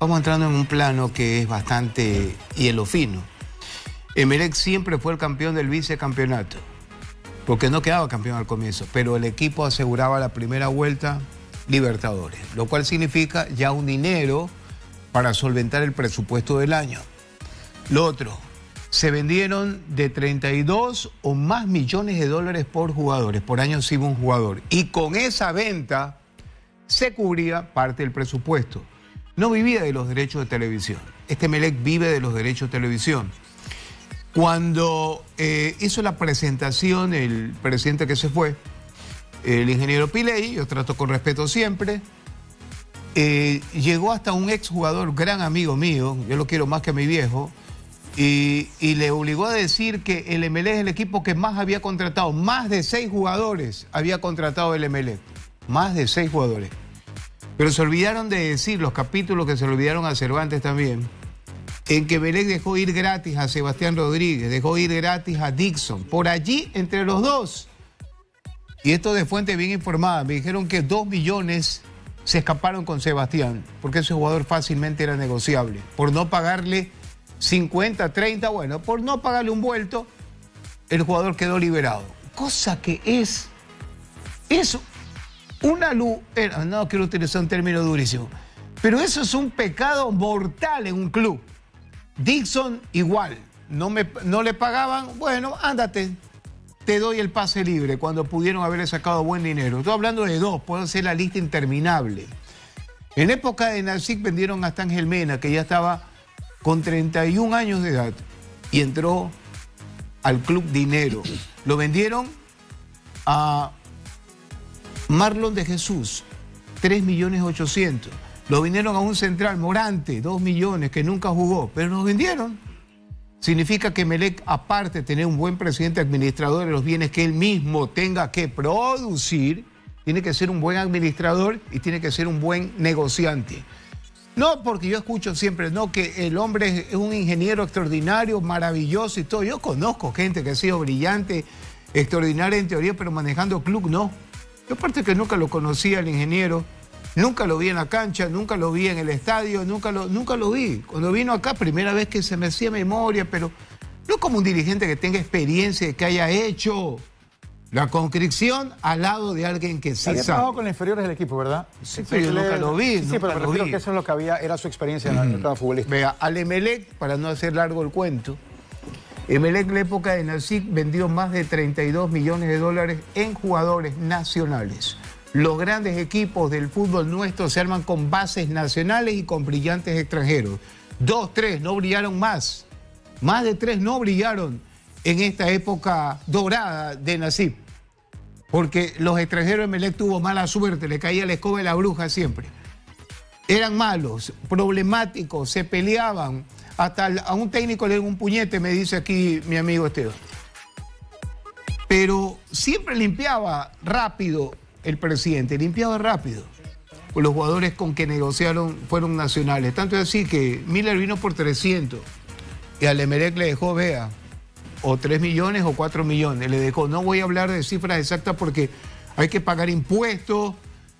vamos entrando en un plano que es bastante hielo fino. Emelec siempre fue el campeón del vicecampeonato, porque no quedaba campeón al comienzo, pero el equipo aseguraba la primera vuelta Libertadores, lo cual significa ya un dinero para solventar el presupuesto del año. Lo otro, se vendieron de 32 o más millones de dólares por jugadores, por año sin un jugador. Y con esa venta se cubría parte del presupuesto. No vivía de los derechos de televisión. Este Melec vive de los derechos de televisión. Cuando eh, hizo la presentación el presidente que se fue, el ingeniero Piley, yo trato con respeto siempre, eh, llegó hasta un exjugador, gran amigo mío, yo lo quiero más que a mi viejo, y, le obligó a decir que el MLE es el equipo que más había contratado, más de seis jugadores había contratado el MLE, más de seis jugadores. Pero se olvidaron de decir, los capítulos que se olvidaron a Cervantes también, en que Melec dejó ir gratis a Sebastián Rodríguez, dejó ir gratis a Dixon, por allí entre los dos. Y esto de fuente bien informada, me dijeron que dos millones se escaparon con Sebastián, porque ese jugador fácilmente era negociable, por no pagarle 50, 30, bueno, por no pagarle un vuelto, el jugador quedó liberado. Cosa que es, eso, una luz, no quiero utilizar un término durísimo, pero eso es un pecado mortal en un club. Dixon igual, no, me, no le pagaban, bueno, ándate, te doy el pase libre cuando pudieron haberle sacado buen dinero. Estoy hablando de dos, puedo hacer la lista interminable. En época de Nacic vendieron hasta Ángel Mena, que ya estaba con 31 años de edad, y entró al Club Dinero. Lo vendieron a Marlon de Jesús, 3 millones 800. Lo vendieron a un central, Morante, 2 millones, que nunca jugó, pero lo vendieron significa que Melec, aparte de tener un buen presidente administrador de los bienes que él mismo tenga que producir, tiene que ser un buen administrador y tiene que ser un buen negociante. No porque yo escucho siempre, no, que el hombre es un ingeniero extraordinario, maravilloso y todo. Yo conozco gente que ha sido brillante, extraordinaria en teoría, pero manejando club no. Yo aparte que nunca lo conocía el ingeniero, Nunca lo vi en la cancha, nunca lo vi en el estadio, nunca lo, nunca lo vi. Cuando vino acá, primera vez que se me hacía memoria, pero no como un dirigente que tenga experiencia, que haya hecho la conscripción al lado de alguien que sí Había trabajado con los inferiores del equipo, ¿verdad? Sí, pero yo nunca lo vi. Sí, pero me refiero que eso es lo que había, era su experiencia en el plano futbolístico. Vea, al Emelec, para no hacer largo el cuento, Emelec en la época de Nacic vendió más de 32 millones de dólares en jugadores nacionales. Los grandes equipos del fútbol nuestro se arman con bases nacionales y con brillantes extranjeros. Dos, tres, no brillaron más. Más de tres no brillaron en esta época dorada de Nasib. Porque los extranjeros de Melec tuvo mala suerte, le caía la escoba de la bruja siempre. Eran malos, problemáticos, se peleaban. Hasta a un técnico le dio un puñete, me dice aquí mi amigo Esteban. Pero siempre limpiaba rápido el presidente, limpiaba rápido. Pues los jugadores con que negociaron fueron nacionales. Tanto es así que Miller vino por 300 y al Emelec le dejó, vea, o 3 millones o 4 millones. Le dejó, no voy a hablar de cifras exactas porque hay que pagar impuestos,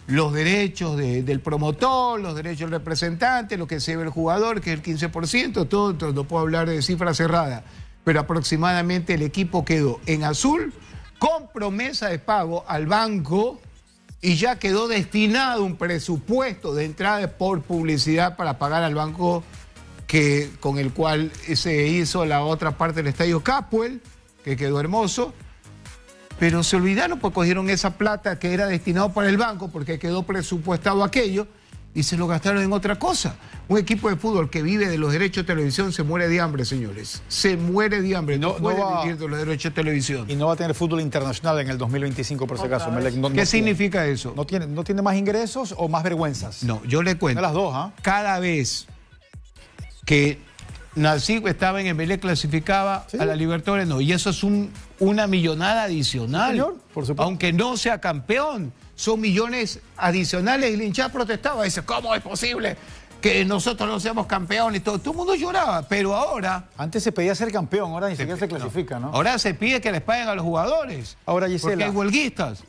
los derechos del promotor, los derechos del representante, lo que se ve el jugador, que es el 15%, todo, todo, no puedo hablar de cifras cerradas. Pero aproximadamente el equipo quedó en azul con promesa de pago al banco y ya quedó destinado un presupuesto de entrada por publicidad para pagar al banco que, con el cual se hizo la otra parte del estadio Capwell, que quedó hermoso. Pero se olvidaron porque cogieron esa plata que era destinado para el banco porque quedó presupuestado aquello y se lo gastaron en otra cosa. Un equipo de fútbol que vive de los derechos de televisión se muere de hambre, señores. Se muere de hambre. No, puede vivir de los derechos de televisión. Y no va a tener fútbol internacional en el 2025, por si acaso. ¿Qué significa eso? No tiene, ¿No tiene más ingresos o más vergüenzas? No, yo le cuento. las dos, ¿ah? Cada vez que Nasib estaba en MLE clasificaba a la Libertadores, no. Y eso es un, una millonada adicional. Señor, por supuesto. Aunque no sea campeón son millones adicionales y el hinchada protestaba, dice, ¿cómo es posible que nosotros no seamos campeones? Todo, todo el mundo lloraba, pero ahora... Antes se pedía ser campeón, ahora ni siquiera se clasifica, ¿no? Ahora se pide que les paguen a los jugadores. Ahora, Gisela... Porque hay huelguistas.